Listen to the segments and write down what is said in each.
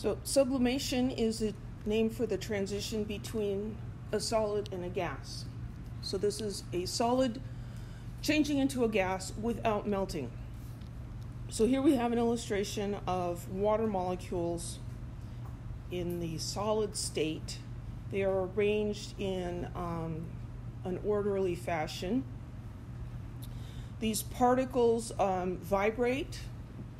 So, sublimation is a name for the transition between a solid and a gas. So, this is a solid changing into a gas without melting. So, here we have an illustration of water molecules in the solid state. They are arranged in um, an orderly fashion. These particles um, vibrate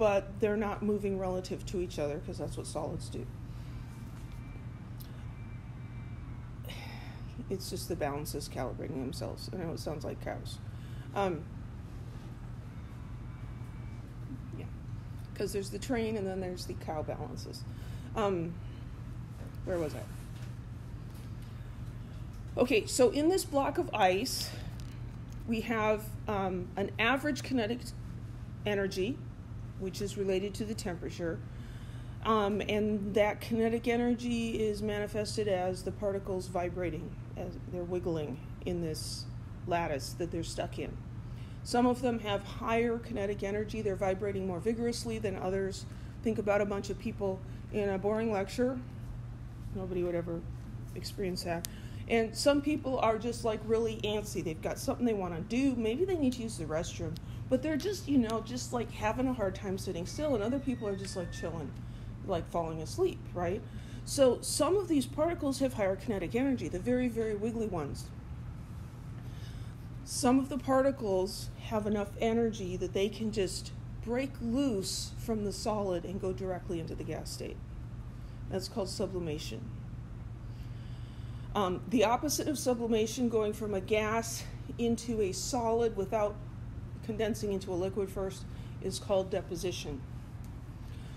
but they're not moving relative to each other because that's what solids do. It's just the balances calibrating themselves. I know it sounds like cows. Um, yeah, because there's the train and then there's the cow balances. Um, where was I? Okay, so in this block of ice, we have um, an average kinetic energy which is related to the temperature. Um, and that kinetic energy is manifested as the particles vibrating, as they're wiggling in this lattice that they're stuck in. Some of them have higher kinetic energy, they're vibrating more vigorously than others. Think about a bunch of people in a boring lecture. Nobody would ever experience that. And some people are just like really antsy. They've got something they want to do. Maybe they need to use the restroom but they're just you know just like having a hard time sitting still and other people are just like chilling like falling asleep right? So some of these particles have higher kinetic energy the very very wiggly ones. Some of the particles have enough energy that they can just break loose from the solid and go directly into the gas state. That's called sublimation. Um, the opposite of sublimation going from a gas into a solid without condensing into a liquid first is called deposition.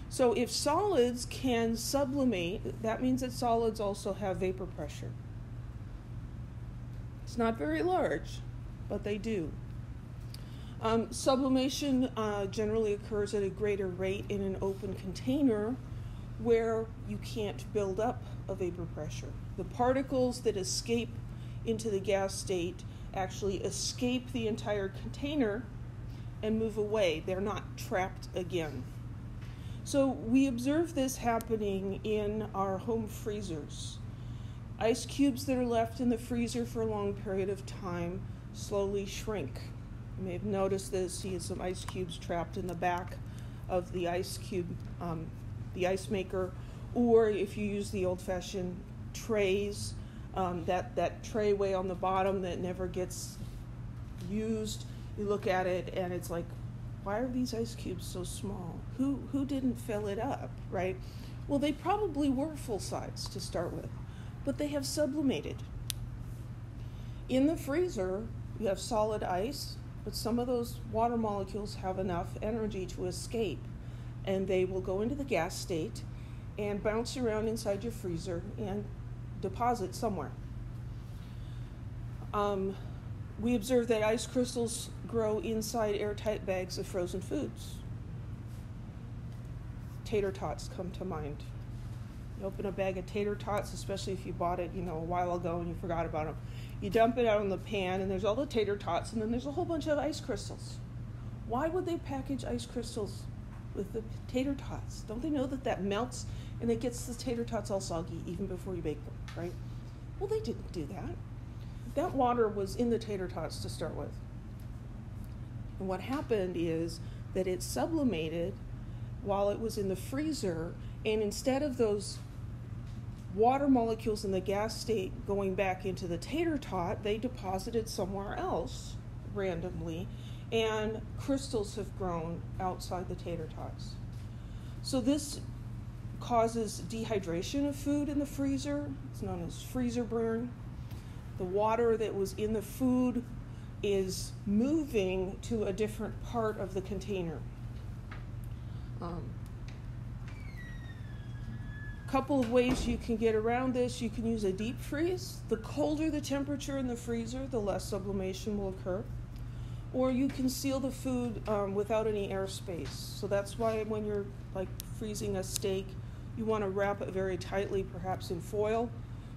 So if solids can sublimate, that means that solids also have vapor pressure. It's not very large, but they do. Um, sublimation uh, generally occurs at a greater rate in an open container where you can't build up a vapor pressure. The particles that escape into the gas state actually escape the entire container and move away. They're not trapped again. So we observe this happening in our home freezers. Ice cubes that are left in the freezer for a long period of time slowly shrink. You may have noticed this. See some ice cubes trapped in the back of the ice cube, um, the ice maker, or if you use the old-fashioned trays, um, that that tray way on the bottom that never gets used you look at it and it's like, why are these ice cubes so small? Who who didn't fill it up, right? Well, they probably were full size to start with, but they have sublimated. In the freezer, you have solid ice, but some of those water molecules have enough energy to escape, and they will go into the gas state and bounce around inside your freezer and deposit somewhere. Um, we observe that ice crystals grow inside airtight bags of frozen foods. Tater tots come to mind. You open a bag of tater tots, especially if you bought it, you know, a while ago and you forgot about them. You dump it out in the pan, and there's all the tater tots, and then there's a whole bunch of ice crystals. Why would they package ice crystals with the tater tots? Don't they know that that melts and it gets the tater tots all soggy even before you bake them, right? Well, they didn't do that that water was in the tater tots to start with. And what happened is that it sublimated while it was in the freezer, and instead of those water molecules in the gas state going back into the tater tot, they deposited somewhere else randomly, and crystals have grown outside the tater tots. So this causes dehydration of food in the freezer. It's known as freezer burn the water that was in the food is moving to a different part of the container. Um, couple of ways you can get around this. You can use a deep freeze. The colder the temperature in the freezer, the less sublimation will occur. Or you can seal the food um, without any airspace. So that's why when you're like freezing a steak, you want to wrap it very tightly, perhaps in foil,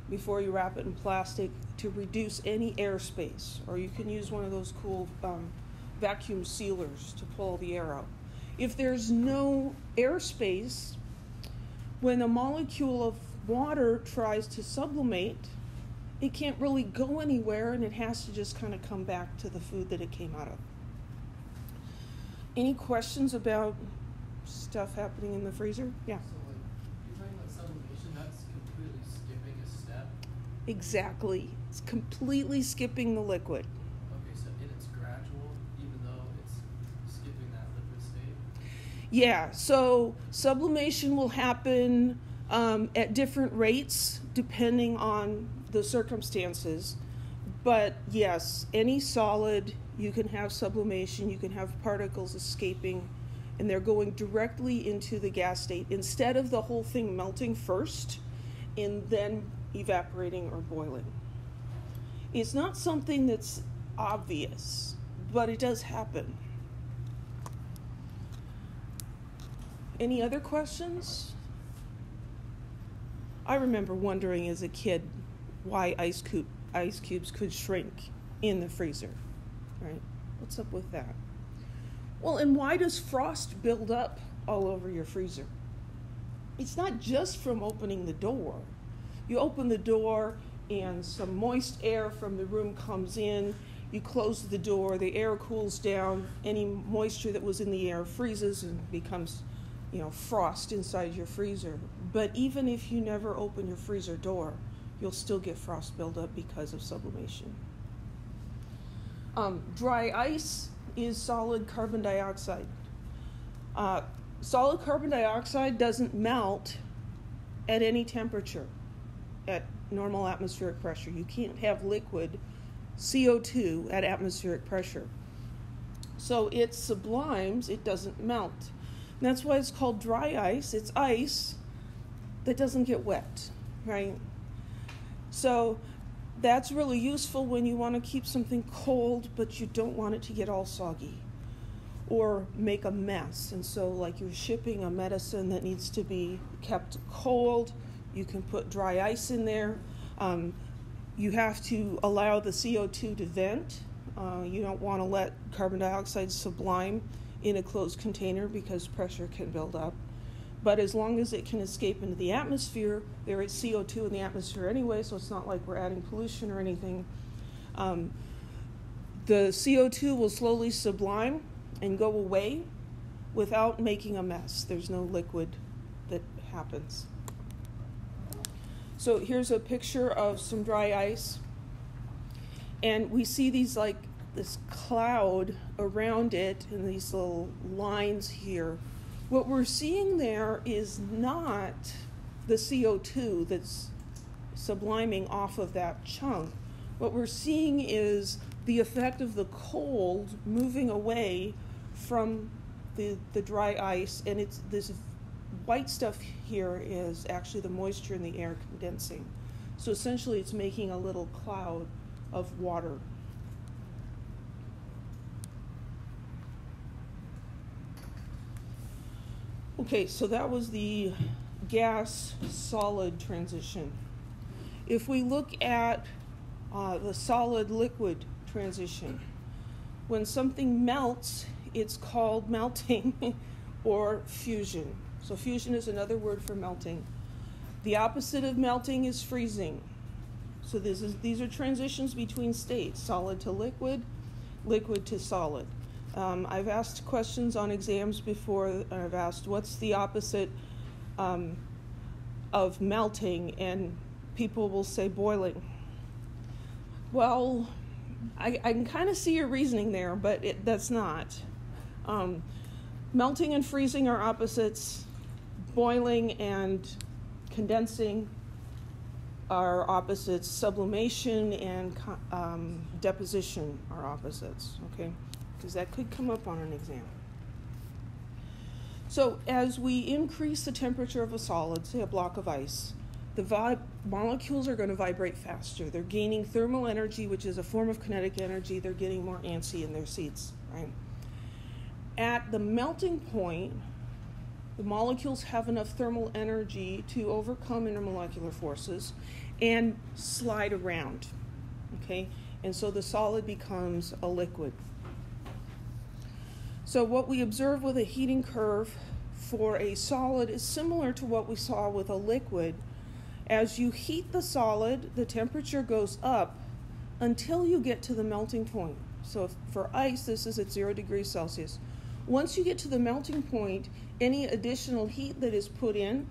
before you wrap it in plastic to reduce any airspace. Or you can use one of those cool um, vacuum sealers to pull the air out. If there's no airspace, when a molecule of water tries to sublimate, it can't really go anywhere and it has to just kind of come back to the food that it came out of. Any questions about stuff happening in the freezer? Yeah. So like, you're talking about sublimation, that's completely skipping a step. Exactly. It's completely skipping the liquid. Okay, so and it's gradual, even though it's skipping that liquid state. Yeah, so sublimation will happen um, at different rates depending on the circumstances. But yes, any solid, you can have sublimation, you can have particles escaping, and they're going directly into the gas state instead of the whole thing melting first and then evaporating or boiling. It's not something that's obvious, but it does happen. Any other questions? I remember wondering as a kid why ice cube ice cubes could shrink in the freezer. Right? What's up with that? Well, and why does frost build up all over your freezer? It's not just from opening the door. You open the door and some moist air from the room comes in. You close the door, the air cools down, any moisture that was in the air freezes and becomes, you know, frost inside your freezer. But even if you never open your freezer door, you'll still get frost buildup because of sublimation. Um, dry ice is solid carbon dioxide. Uh, solid carbon dioxide doesn't melt at any temperature, at normal atmospheric pressure. You can't have liquid CO2 at atmospheric pressure. So it sublimes, it doesn't melt. And that's why it's called dry ice. It's ice that doesn't get wet, right? So that's really useful when you want to keep something cold, but you don't want it to get all soggy or make a mess. And so, like you're shipping a medicine that needs to be kept cold, you can put dry ice in there. Um, you have to allow the CO2 to vent. Uh, you don't want to let carbon dioxide sublime in a closed container because pressure can build up. But as long as it can escape into the atmosphere, there is CO2 in the atmosphere anyway, so it's not like we're adding pollution or anything. Um, the CO2 will slowly sublime and go away without making a mess. There's no liquid that happens. So here's a picture of some dry ice. And we see these like this cloud around it and these little lines here. What we're seeing there is not the CO2 that's subliming off of that chunk. What we're seeing is the effect of the cold moving away from the, the dry ice, and it's this white stuff here is actually the moisture in the air condensing. So essentially, it's making a little cloud of water. Okay, so that was the gas solid transition. If we look at uh, the solid liquid transition, when something melts, it's called melting or fusion. So, fusion is another word for melting. The opposite of melting is freezing. So, this is, these are transitions between states solid to liquid, liquid to solid. Um, I've asked questions on exams before. I've asked, what's the opposite um, of melting? And people will say boiling. Well, I, I can kind of see your reasoning there, but it, that's not. Um, melting and freezing are opposites. Boiling and condensing are opposites. Sublimation and um, deposition are opposites. Okay because that could come up on an exam. So, as we increase the temperature of a solid, say a block of ice, the molecules are going to vibrate faster. They're gaining thermal energy, which is a form of kinetic energy. They're getting more antsy in their seats, right? At the melting point, the molecules have enough thermal energy to overcome intermolecular forces and slide around, okay? And so the solid becomes a liquid. So, what we observe with a heating curve for a solid is similar to what we saw with a liquid. As you heat the solid, the temperature goes up until you get to the melting point. So for ice, this is at zero degrees Celsius. Once you get to the melting point, any additional heat that is put in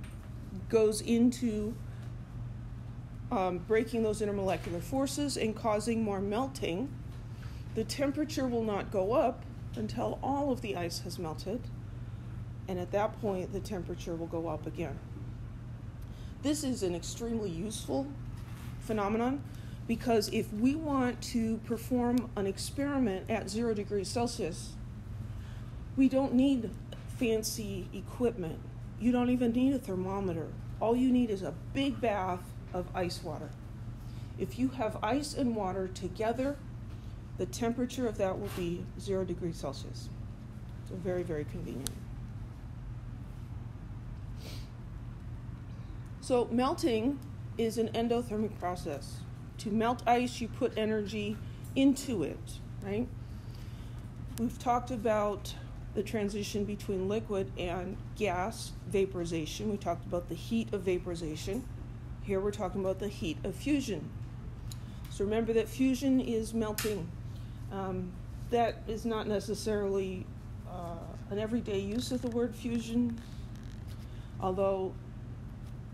goes into um, breaking those intermolecular forces and causing more melting. The temperature will not go up until all of the ice has melted, and at that point, the temperature will go up again. This is an extremely useful phenomenon because if we want to perform an experiment at zero degrees Celsius, we don't need fancy equipment. You don't even need a thermometer. All you need is a big bath of ice water. If you have ice and water together, the temperature of that will be zero degrees Celsius. So, very, very convenient. So, melting is an endothermic process. To melt ice, you put energy into it, right? We've talked about the transition between liquid and gas vaporization. We talked about the heat of vaporization. Here we're talking about the heat of fusion. So remember that fusion is melting. Um, that is not necessarily uh, an everyday use of the word fusion, although,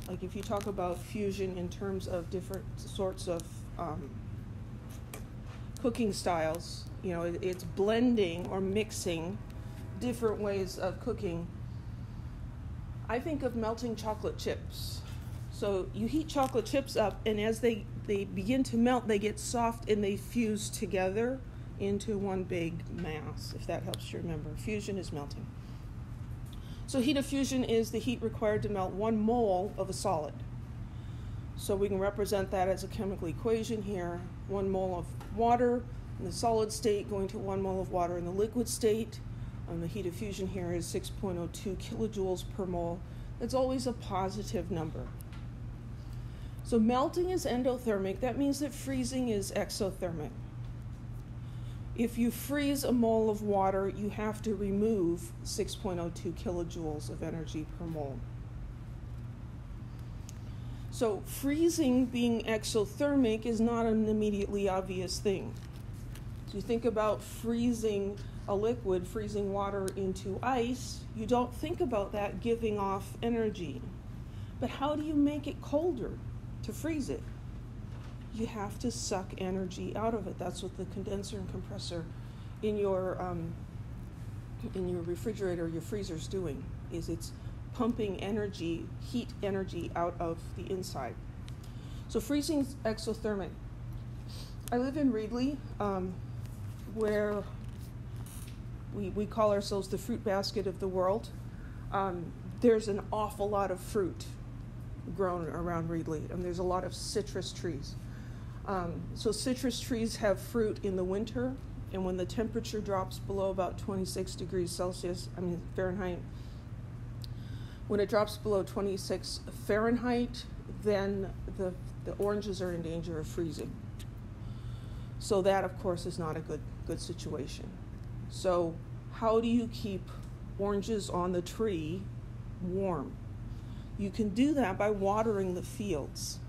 like if you talk about fusion in terms of different sorts of um, cooking styles, you know, it's blending or mixing different ways of cooking. I think of melting chocolate chips. So you heat chocolate chips up, and as they, they begin to melt, they get soft and they fuse together into one big mass, if that helps you remember. Fusion is melting. So heat of fusion is the heat required to melt one mole of a solid. So we can represent that as a chemical equation here. One mole of water in the solid state going to one mole of water in the liquid state. And the heat of fusion here is 6.02 kilojoules per mole. That's always a positive number. So melting is endothermic. That means that freezing is exothermic. If you freeze a mole of water, you have to remove 6.02 kilojoules of energy per mole. So freezing being exothermic is not an immediately obvious thing. So you think about freezing a liquid, freezing water into ice, you don't think about that giving off energy. But how do you make it colder to freeze it? You have to suck energy out of it. That's what the condenser and compressor in your um, in your refrigerator, your freezer is doing. Is it's pumping energy, heat energy out of the inside. So freezing is exothermic. I live in Reedley, um, where we, we call ourselves the fruit basket of the world. Um, there's an awful lot of fruit grown around Reedley, and there's a lot of citrus trees. Um, so citrus trees have fruit in the winter, and when the temperature drops below about 26 degrees Celsius, I mean Fahrenheit, when it drops below 26 Fahrenheit, then the, the oranges are in danger of freezing. So that, of course, is not a good, good situation. So, how do you keep oranges on the tree warm? You can do that by watering the fields.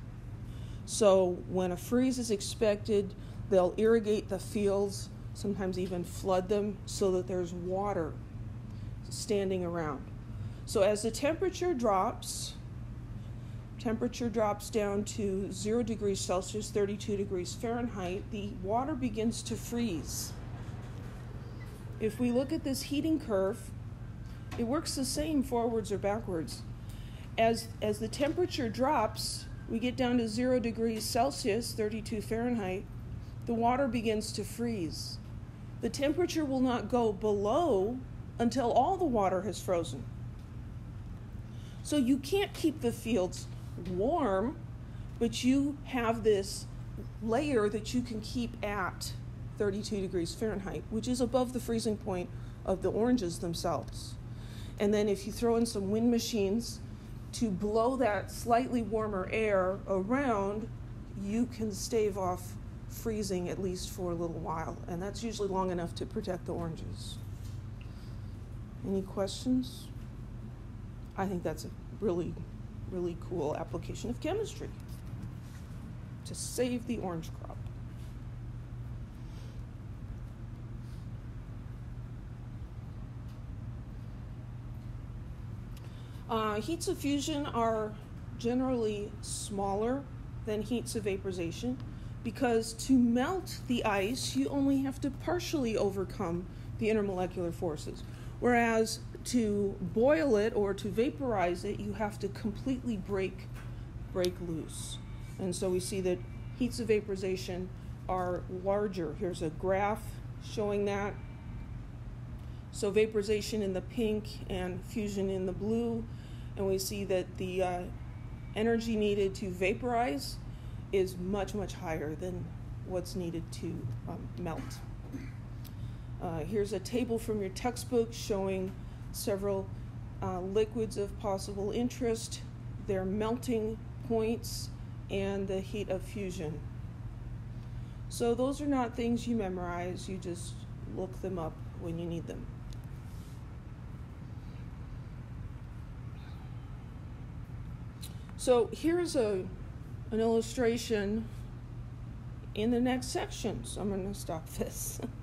So, when a freeze is expected, they'll irrigate the fields, sometimes even flood them so that there's water standing around. So, as the temperature drops, temperature drops down to 0 degrees Celsius, 32 degrees Fahrenheit, the water begins to freeze if we look at this heating curve, it works the same forwards or backwards. As, as the temperature drops, we get down to zero degrees Celsius, 32 Fahrenheit, the water begins to freeze. The temperature will not go below until all the water has frozen. So you can't keep the fields warm, but you have this layer that you can keep at 32 degrees Fahrenheit, which is above the freezing point of the oranges themselves. And then if you throw in some wind machines to blow that slightly warmer air around, you can stave off freezing at least for a little while, and that's usually long enough to protect the oranges. Any questions? I think that's a really, really cool application of chemistry to save the orange crop. Uh, heats of fusion are generally smaller than heats of vaporization because to melt the ice, you only have to partially overcome the intermolecular forces. Whereas to boil it or to vaporize it, you have to completely break break loose. And so we see that heats of vaporization are larger. Here's a graph showing that. So vaporization in the pink and fusion in the blue, and we see that the uh, energy needed to vaporize is much, much higher than what's needed to um, melt. Uh, here's a table from your textbook showing several uh, liquids of possible interest, their melting points, and the heat of fusion. So, those are not things you memorize, you just look them up when you need them. So, here's a, an illustration in the next section. So, I'm going to stop this.